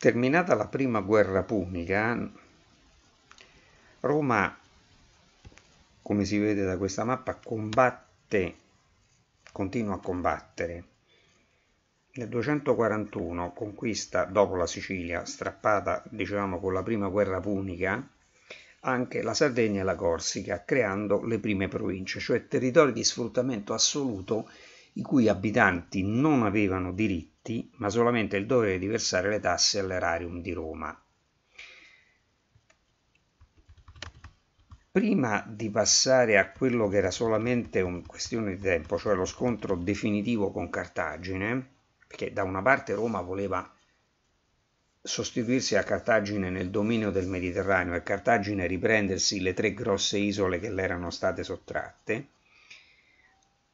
Terminata la prima guerra punica, Roma, come si vede da questa mappa, combatte, continua a combattere. Nel 241 conquista, dopo la Sicilia, strappata dicevamo con la prima guerra punica, anche la Sardegna e la Corsica, creando le prime province, cioè territori di sfruttamento assoluto i cui abitanti non avevano diritti, ma solamente il dovere di versare le tasse all'erarium di Roma. Prima di passare a quello che era solamente una questione di tempo, cioè lo scontro definitivo con Cartagine, perché da una parte Roma voleva sostituirsi a Cartagine nel dominio del Mediterraneo e Cartagine riprendersi le tre grosse isole che le erano state sottratte,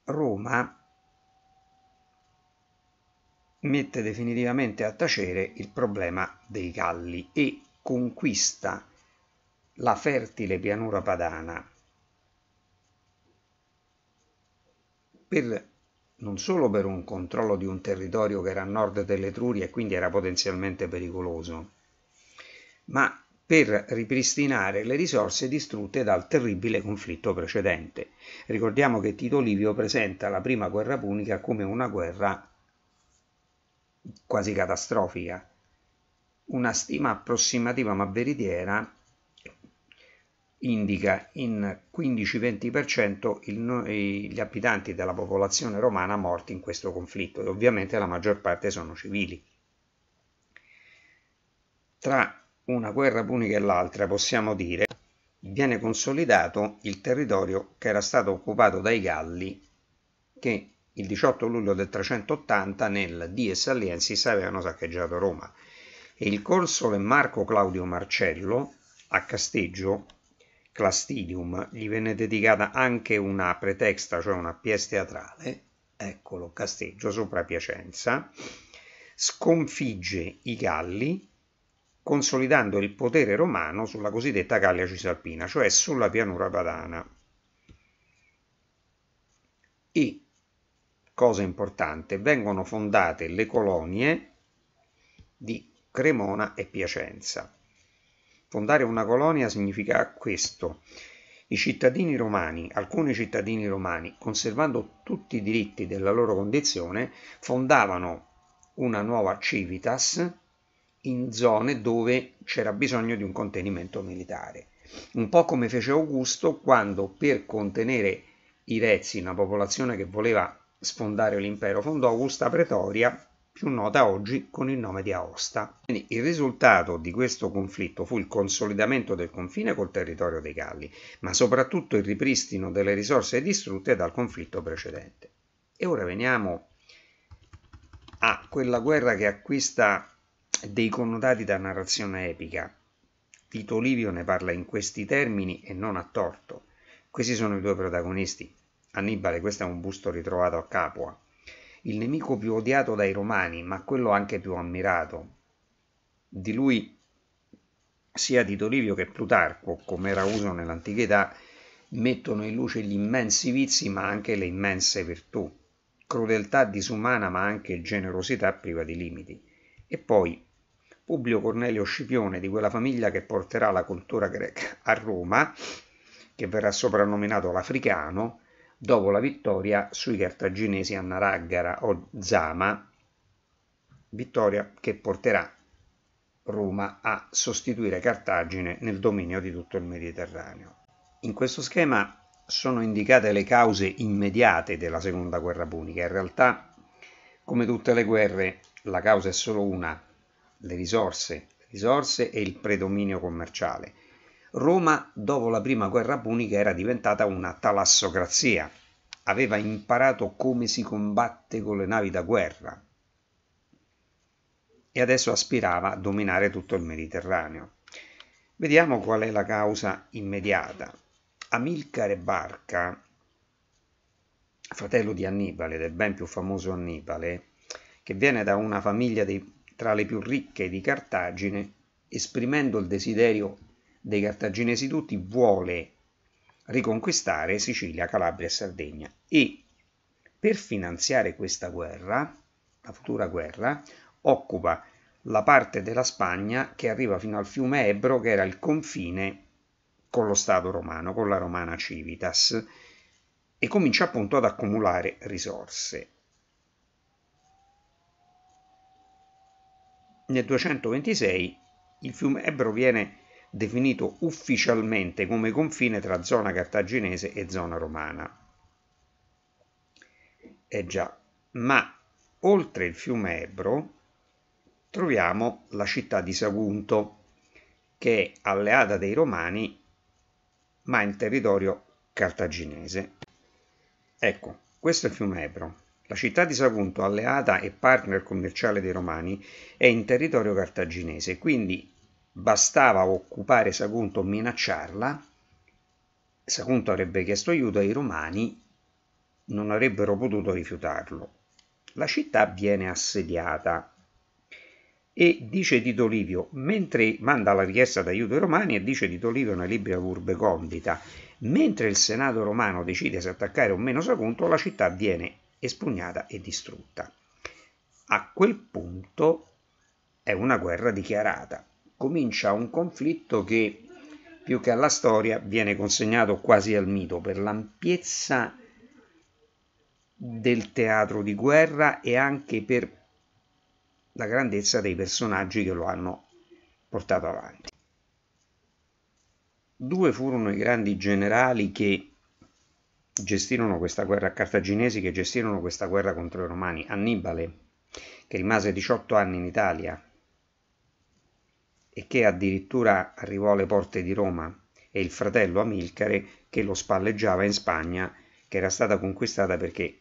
Roma mette definitivamente a tacere il problema dei Galli e conquista la fertile pianura padana per, non solo per un controllo di un territorio che era a nord dell'Etruria e quindi era potenzialmente pericoloso, ma per ripristinare le risorse distrutte dal terribile conflitto precedente. Ricordiamo che Tito Livio presenta la prima guerra punica come una guerra quasi catastrofica. Una stima approssimativa ma veritiera indica in 15-20% gli abitanti della popolazione romana morti in questo conflitto e ovviamente la maggior parte sono civili. Tra una guerra punica e l'altra possiamo dire viene consolidato il territorio che era stato occupato dai Galli che il 18 luglio del 380 nel Dies Aliensis avevano saccheggiato Roma. E il console Marco Claudio Marcello a Casteggio Clastidium. Gli venne dedicata anche una pretexta, cioè una pièce teatrale, eccolo Casteggio sopra Piacenza, sconfigge i Galli consolidando il potere romano sulla cosiddetta Gallia Cisalpina, cioè sulla pianura padana. E, cosa importante, vengono fondate le colonie di Cremona e Piacenza. Fondare una colonia significa questo. I cittadini romani, alcuni cittadini romani, conservando tutti i diritti della loro condizione, fondavano una nuova civitas in zone dove c'era bisogno di un contenimento militare. Un po' come fece Augusto quando per contenere i Rezzi, una popolazione che voleva sfondare l'impero, fondò Augusta Pretoria più nota oggi con il nome di Aosta. Quindi il risultato di questo conflitto fu il consolidamento del confine col territorio dei Galli, ma soprattutto il ripristino delle risorse distrutte dal conflitto precedente. E ora veniamo a quella guerra che acquista dei connotati da narrazione epica. Tito Livio ne parla in questi termini e non a torto. Questi sono i due protagonisti. Annibale, questo è un busto ritrovato a Capua, il nemico più odiato dai romani, ma quello anche più ammirato. Di lui sia Tito Livio che Plutarco, come era uso nell'antichità, mettono in luce gli immensi vizi ma anche le immense virtù, crudeltà disumana ma anche generosità priva di limiti. E poi Publio Cornelio Scipione, di quella famiglia che porterà la cultura greca a Roma, che verrà soprannominato l'Africano, dopo la vittoria sui cartaginesi a Naraggara o Zama, vittoria che porterà Roma a sostituire Cartagine nel dominio di tutto il Mediterraneo. In questo schema sono indicate le cause immediate della seconda guerra punica. In realtà, come tutte le guerre, la causa è solo una, le risorse, le risorse e il predominio commerciale. Roma, dopo la prima guerra punica, era diventata una talassocrazia, aveva imparato come si combatte con le navi da guerra e adesso aspirava a dominare tutto il Mediterraneo. Vediamo qual è la causa immediata. Amilcare Barca, fratello di Annibale, del ben più famoso Annibale, che viene da una famiglia dei, tra le più ricche di Cartagine, esprimendo il desiderio dei cartaginesi tutti, vuole riconquistare Sicilia, Calabria e Sardegna e per finanziare questa guerra, la futura guerra, occupa la parte della Spagna che arriva fino al fiume Ebro, che era il confine con lo Stato romano, con la Romana Civitas, e comincia appunto ad accumulare risorse. Nel 226 il fiume Ebro viene definito ufficialmente come confine tra zona cartaginese e zona romana. Eh già, ma oltre il fiume Ebro troviamo la città di Sagunto, che è alleata dei Romani, ma in territorio cartaginese. Ecco, questo è il fiume Ebro. La città di Sagunto, alleata e partner commerciale dei Romani, è in territorio cartaginese, quindi bastava occupare Sagunto minacciarla, Sagunto avrebbe chiesto aiuto ai Romani, non avrebbero potuto rifiutarlo. La città viene assediata e dice Tito Livio, mentre manda la richiesta d'aiuto ai romani, e dice Tito Livio nella Libria Urbe Condita, mentre il Senato romano decide se attaccare o meno Sagunto, la città viene espugnata e distrutta. A quel punto è una guerra dichiarata. Comincia un conflitto che più che alla storia viene consegnato quasi al mito per l'ampiezza del teatro di guerra e anche per la grandezza dei personaggi che lo hanno portato avanti. Due furono i grandi generali che gestirono questa guerra cartaginesi, che gestirono questa guerra contro i romani. Annibale, che rimase 18 anni in Italia e che addirittura arrivò alle porte di Roma, e il fratello Amilcare che lo spalleggiava in Spagna, che era stata conquistata perché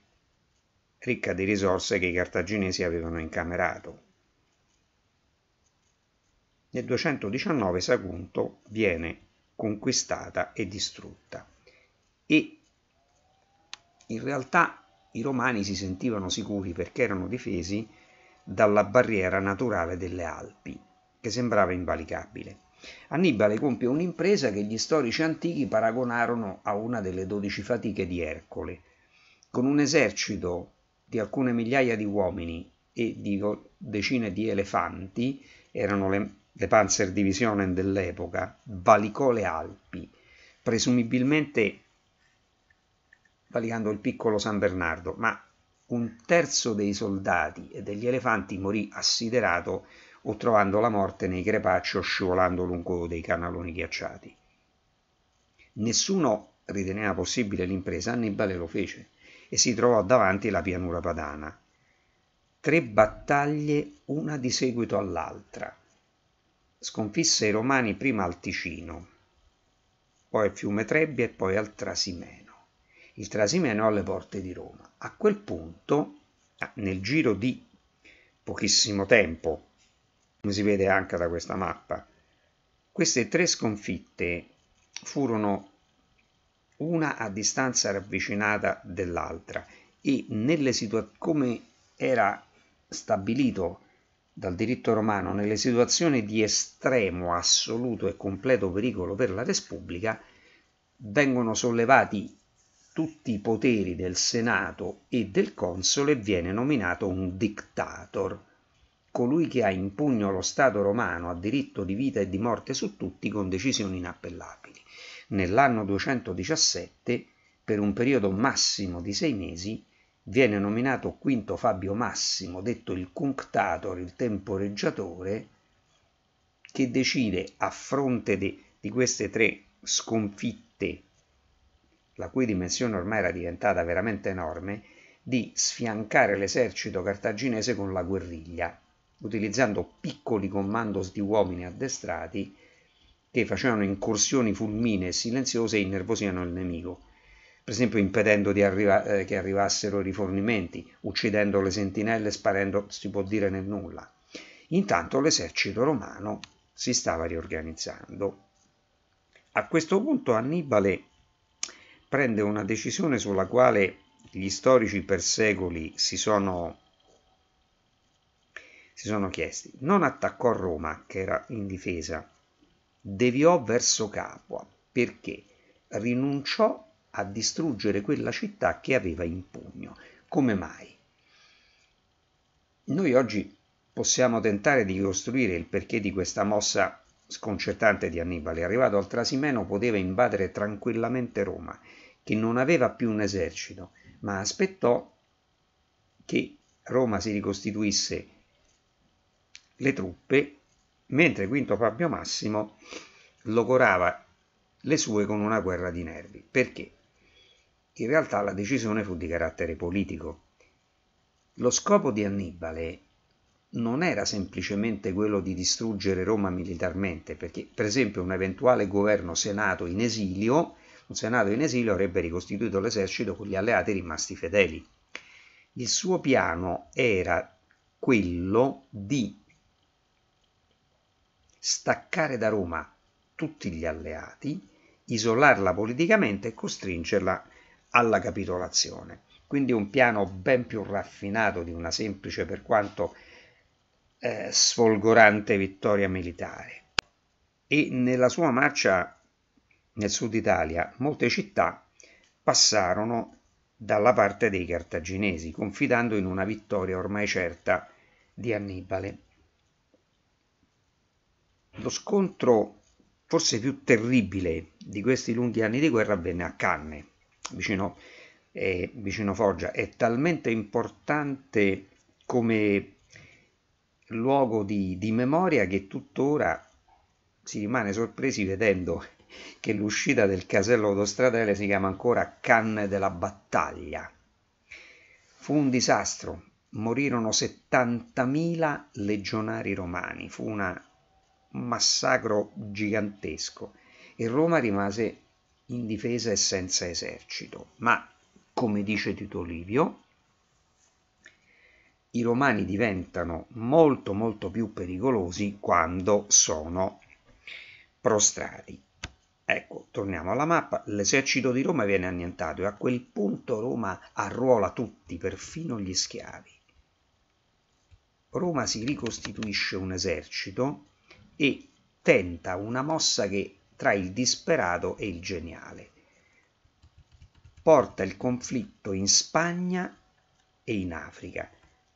ricca di risorse che i cartaginesi avevano incamerato. Nel 219 Sagunto viene conquistata e distrutta e in realtà i romani si sentivano sicuri perché erano difesi dalla barriera naturale delle Alpi, che sembrava invalicabile. Annibale compie un'impresa che gli storici antichi paragonarono a una delle dodici fatiche di Ercole. Con un esercito di alcune migliaia di uomini e di decine di elefanti, erano le, le Panzerdivisionen dell'epoca, valicò le Alpi, presumibilmente valicando il piccolo San Bernardo, ma un terzo dei soldati e degli elefanti morì assiderato o trovando la morte nei crepacci o scivolando lungo dei canaloni ghiacciati. Nessuno riteneva possibile l'impresa, Annibale lo fece e si trovò davanti la pianura padana. Tre battaglie, una di seguito all'altra. Sconfisse i romani prima al Ticino, poi al fiume Trebbia e poi al Trasimeno. Il Trasimeno alle porte di Roma. A quel punto, nel giro di pochissimo tempo, come si vede anche da questa mappa, queste tre sconfitte furono una a distanza ravvicinata dell'altra e nelle come era stabilito dal diritto romano nelle situazioni di estremo, assoluto e completo pericolo per la Repubblica vengono sollevati tutti i poteri del Senato e del console e viene nominato un dictator, colui che ha in pugno lo Stato romano ha diritto di vita e di morte su tutti con decisioni inappellabili. Nell'anno 217, per un periodo massimo di sei mesi, viene nominato Quinto Fabio Massimo, detto il cunctator, il temporeggiatore, che decide a fronte de, di queste tre sconfitte, la cui dimensione ormai era diventata veramente enorme, di sfiancare l'esercito cartaginese con la guerriglia, utilizzando piccoli commandos di uomini addestrati che facevano incursioni fulminee e silenziose e innervosivano il nemico, per esempio impedendo arriva, eh, che arrivassero i rifornimenti, uccidendo le sentinelle, sparendo, si può dire, nel nulla. Intanto l'esercito romano si stava riorganizzando. A questo punto Annibale prende una decisione sulla quale gli storici per secoli si sono, si sono chiesti. Non attaccò Roma, che era in difesa, deviò verso Capua perché rinunciò a distruggere quella città che aveva in pugno. Come mai? Noi oggi possiamo tentare di ricostruire il perché di questa mossa sconcertante di Annibale. Arrivato al Trasimeno poteva invadere tranquillamente Roma, che non aveva più un esercito, ma aspettò che Roma si ricostituisse le truppe, mentre Quinto Fabio Massimo logorava le sue con una guerra di nervi. Perché? In realtà la decisione fu di carattere politico. Lo scopo di Annibale non era semplicemente quello di distruggere Roma militarmente, perché per esempio un eventuale governo senato in esilio, un senato in esilio avrebbe ricostituito l'esercito con gli alleati rimasti fedeli. Il suo piano era quello di staccare da Roma tutti gli alleati, isolarla politicamente e costringerla alla capitolazione. Quindi un piano ben più raffinato di una semplice, per quanto eh, sfolgorante vittoria militare. E nella sua marcia nel sud Italia molte città passarono dalla parte dei cartaginesi, confidando in una vittoria ormai certa di Annibale. Lo scontro forse più terribile di questi lunghi anni di guerra avvenne a Canne, vicino, eh, vicino Foggia. È talmente importante come luogo di, di memoria che tuttora si rimane sorpresi vedendo che l'uscita del casello autostradale si chiama ancora Canne della Battaglia. Fu un disastro, morirono 70.000 legionari romani, fu una, un massacro gigantesco e Roma rimase indifesa e senza esercito. Ma, come dice Tito Livio, i romani diventano molto molto più pericolosi quando sono prostrati. Ecco, torniamo alla mappa, l'esercito di Roma viene annientato e a quel punto Roma arruola tutti, perfino gli schiavi. Roma si ricostituisce un esercito e tenta una mossa che tra il disperato e il geniale. Porta il conflitto in Spagna e in Africa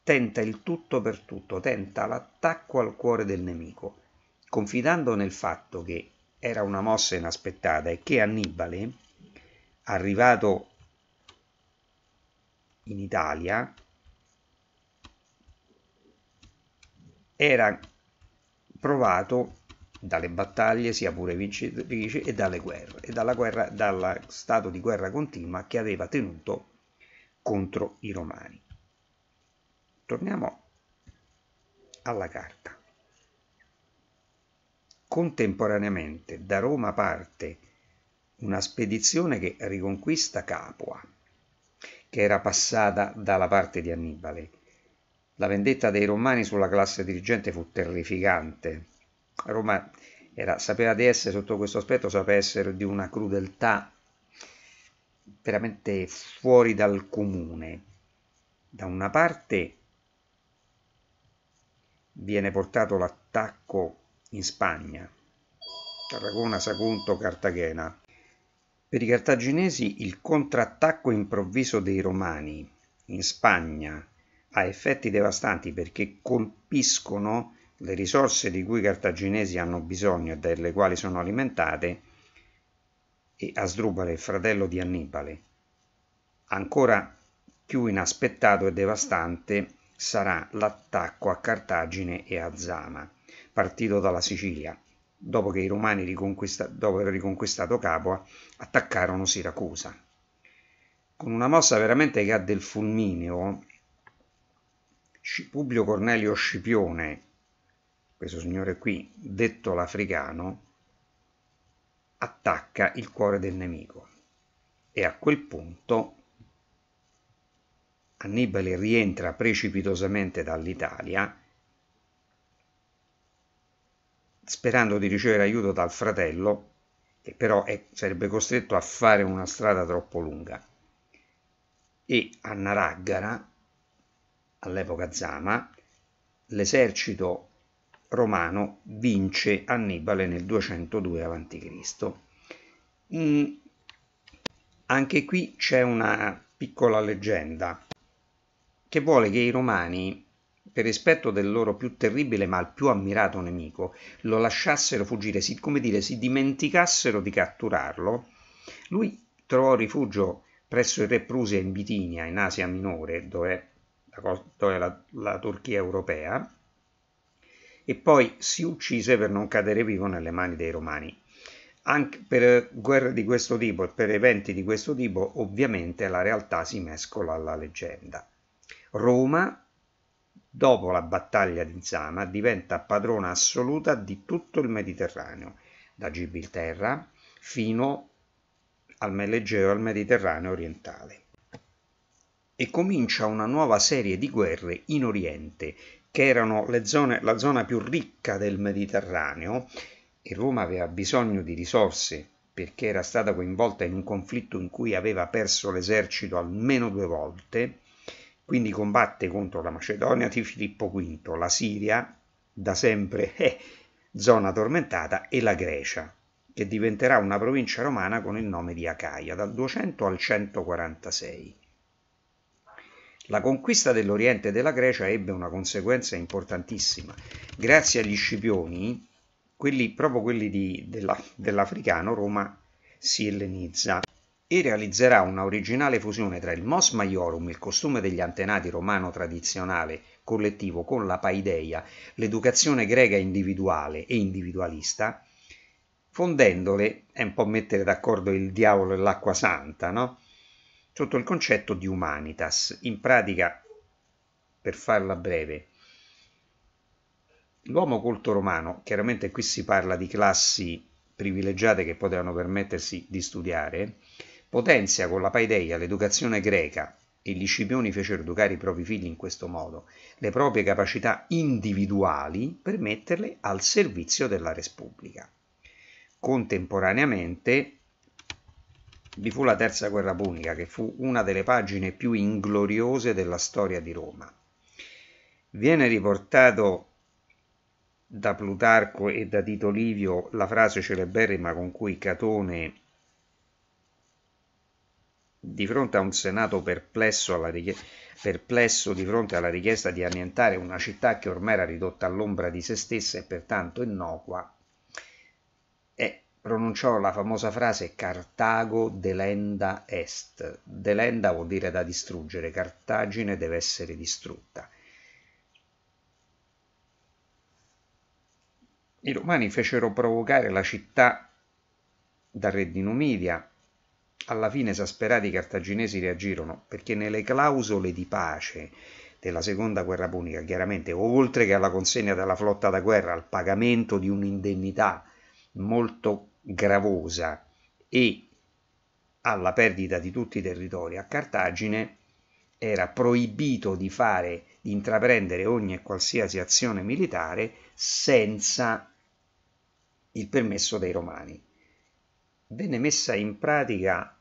tenta il tutto per tutto, tenta l'attacco al cuore del nemico, confidando nel fatto che era una mossa inaspettata e che Annibale, arrivato in Italia, era provato dalle battaglie sia pure vincitrici e dalle guerre e dalla guerra, dallo stato di guerra continua che aveva tenuto contro i romani. Torniamo alla carta. Contemporaneamente da Roma parte una spedizione che riconquista Capua, che era passata dalla parte di Annibale. La vendetta dei Romani sulla classe dirigente fu terrificante. Roma era, sapeva di essere, sotto questo aspetto, sapeva essere di una crudeltà veramente fuori dal comune. Da una parte viene portato l'attacco in Spagna, Tarragona, Sagunto, Cartagena. Per i cartaginesi il contrattacco improvviso dei romani in Spagna ha effetti devastanti perché colpiscono le risorse di cui i cartaginesi hanno bisogno e delle quali sono alimentate e Asdrubale, il fratello di Annibale. Ancora più inaspettato e devastante sarà l'attacco a Cartagine e a Zama, partito dalla Sicilia. Dopo che i romani, riconquista- dopo aver riconquistato Capua, attaccarono Siracusa. Con una mossa veramente che ha del fulmineo, Publio Cornelio Scipione, questo signore qui, detto l'africano, attacca il cuore del nemico e a quel punto Annibale rientra precipitosamente dall'Italia sperando di ricevere aiuto dal fratello, che però è, sarebbe costretto a fare una strada troppo lunga. E a Naraggara, all'epoca Zama, l'esercito romano vince Annibale nel 202 a.C. Mm, anche qui c'è una piccola leggenda che vuole che i romani per rispetto del loro più terribile ma più ammirato nemico, lo lasciassero fuggire, si, come dire, si dimenticassero di catturarlo, lui trovò rifugio presso il re Prusia in Bitinia, in Asia Minore, dove è la, dove è la, la Turchia europea, e poi si uccise per non cadere vivo nelle mani dei romani. Anche per guerre di questo tipo e per eventi di questo tipo, ovviamente la realtà si mescola alla leggenda. Roma dopo la battaglia di Zama, diventa padrona assoluta di tutto il Mediterraneo, da Gibilterra fino al Melegeo e al Mediterraneo orientale. E comincia una nuova serie di guerre in Oriente, che erano zone, la zona più ricca del Mediterraneo, e Roma aveva bisogno di risorse perché era stata coinvolta in un conflitto in cui aveva perso l'esercito almeno due volte, quindi combatte contro la Macedonia di Filippo V, la Siria, da sempre è zona tormentata, e la Grecia, che diventerà una provincia romana con il nome di Acaia dal 200 al 146. La conquista dell'Oriente della Grecia ebbe una conseguenza importantissima. Grazie agli Scipioni, quelli, proprio quelli di, della, dell'africano, Roma si ellenizza e realizzerà una originale fusione tra il mos maiorum, il costume degli antenati romano tradizionale collettivo, con la paideia, l'educazione greca individuale e individualista, fondendole, è un po' mettere d'accordo il diavolo e l'acqua santa, no? Sotto il concetto di humanitas. In pratica, per farla breve, l'uomo culto romano, chiaramente qui si parla di classi privilegiate che potevano permettersi di studiare, Potenzia con la paideia l'educazione greca e gli scipioni fecero educare i propri figli in questo modo, le proprie capacità individuali per metterle al servizio della Repubblica. Contemporaneamente vi fu la terza guerra punica, che fu una delle pagine più ingloriose della storia di Roma. Viene riportato da Plutarco e da Tito Livio la frase celeberrima con cui Catone di fronte a un Senato perplesso, perplesso, di fronte alla richiesta di annientare una città che ormai era ridotta all'ombra di se stessa e pertanto innocua, e pronunciò la famosa frase Cartago delenda est. Delenda vuol dire da distruggere, Cartagine deve essere distrutta. I romani fecero provocare la città dal re di Numidia, alla fine esasperati i cartaginesi reagirono perché nelle clausole di pace della seconda guerra punica, chiaramente, oltre che alla consegna della flotta da guerra, al pagamento di un'indennità molto gravosa e alla perdita di tutti i territori, a Cartagine era proibito di fare, di intraprendere ogni e qualsiasi azione militare senza il permesso dei romani. Venne messa in pratica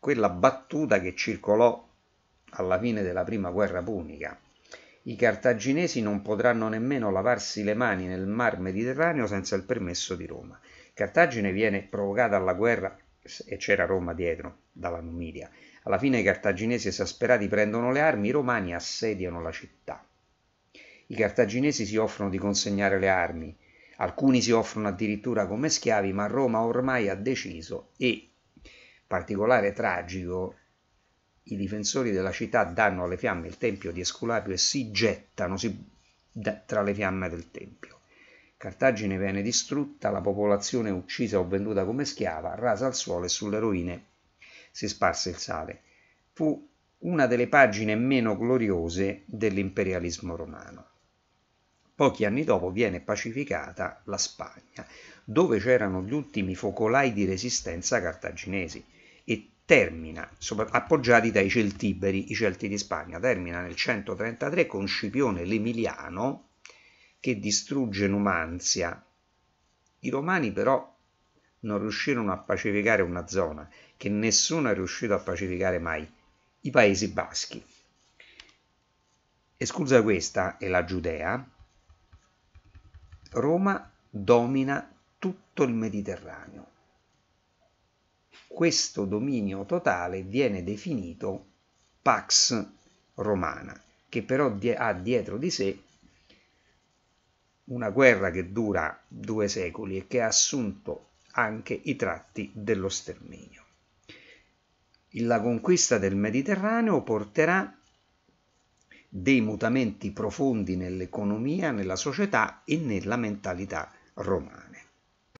quella battuta che circolò alla fine della prima guerra punica. I cartaginesi non potranno nemmeno lavarsi le mani nel mar Mediterraneo senza il permesso di Roma. Cartagine viene provocata alla guerra e c'era Roma dietro, dalla Numidia. Alla fine i cartaginesi esasperati prendono le armi, i romani assediano la città. I cartaginesi si offrono di consegnare le armi, alcuni si offrono addirittura come schiavi, ma Roma ormai ha deciso e particolare tragico, i difensori della città danno alle fiamme il tempio di Esculapio e si gettano si, da, tra le fiamme del tempio. Cartagine viene distrutta, la popolazione uccisa o venduta come schiava, rasa al suolo e sulle rovine si sparse il sale. Fu una delle pagine meno gloriose dell'imperialismo romano. Pochi anni dopo viene pacificata la Spagna, dove c'erano gli ultimi focolai di resistenza cartaginesi e termina, appoggiati dai Celtiberi, i Celti di Spagna, termina nel 133 con Scipione l'Emiliano che distrugge Numanzia. I romani però non riuscirono a pacificare una zona che nessuno è riuscito a pacificare mai, i Paesi Baschi. Esclusa questa e la Giudea, Roma domina tutto il Mediterraneo questo dominio totale viene definito Pax Romana, che però ha dietro di sé una guerra che dura due secoli e che ha assunto anche i tratti dello sterminio. La conquista del Mediterraneo porterà dei mutamenti profondi nell'economia, nella società e nella mentalità romana.